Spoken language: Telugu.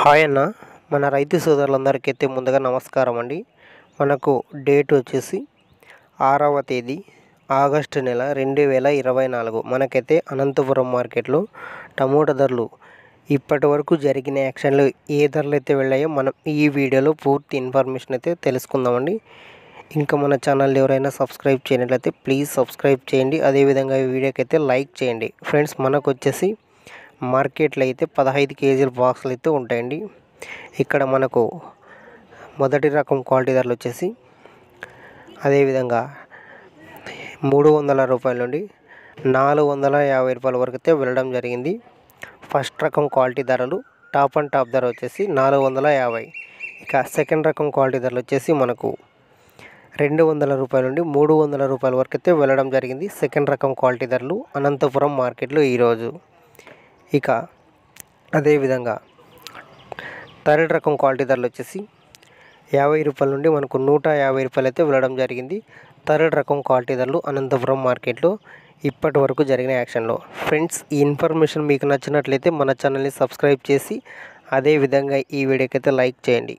హాయ్ అన్న. మన రైతు సోదరులందరికీ అయితే ముందుగా నమస్కారం అండి. మనకు డేట్ వచ్చేసి ఆరవ తేదీ ఆగస్టు నెల రెండు వేల ఇరవై నాలుగు. మనకైతే అనంతపురం మార్కెట్లో టమోటా ధరలు ఇప్పటి వరకు జరిగిన యాక్షన్లు ఏ ధరలు అయితే వెళ్ళాయో మనం ఈ వీడియోలో పూర్తి ఇన్ఫర్మేషన్ అయితే తెలుసుకుందామండి. ఇంకా మన ఛానల్ ఎవరైనా సబ్స్క్రైబ్ చేయనట్లయితే ప్లీజ్ సబ్స్క్రైబ్ చేయండి. అదేవిధంగా ఈ వీడియోకి అయితే లైక్ చేయండి. ఫ్రెండ్స్ మనకు వచ్చేసి మార్కెట్లో అయితే పదహైదు కేజీల బాక్సులు అయితే ఉంటాయండి. ఇక్కడ మనకు మొదటి రకం క్వాలిటీ ధరలు వచ్చేసి అదేవిధంగా మూడు వందల రూపాయల నుండి నాలుగు వందల యాభై రూపాయల వరకు అయితే వెళ్ళడం జరిగింది. ఫస్ట్ రకం క్వాలిటీ ధరలు టాప్ అండ్ టాప్ ధర వచ్చేసి నాలుగు వందల యాభై. ఇక సెకండ్ రకం క్వాలిటీ ధరలు వచ్చేసి మనకు రెండు వందల రూపాయల నుండి మూడు వందల రూపాయల వరకు అయితే వెళ్ళడం జరిగింది. సెకండ్ రకం క్వాలిటీ ధరలు అనంతపురం మార్కెట్లో ఈరోజు. ఇక అదేవిధంగా థర్డ్ రకం క్వాలిటీ ధరలు వచ్చేసి యాభై రూపాయల నుండి మనకు నూట యాభై రూపాయలు అయితే వెళ్ళడం జరిగింది. థర్డ్ రకం క్వాలిటీ ధరలు అనంతపురం మార్కెట్లో ఇప్పటి వరకు జరిగిన యాక్షన్లో. ఫ్రెండ్స్ ఈ ఇన్ఫర్మేషన్ మీకు నచ్చినట్లయితే మన ఛానల్ని సబ్స్క్రైబ్ చేసి అదేవిధంగా ఈ వీడియోకైతే అయితే లైక్ చేయండి.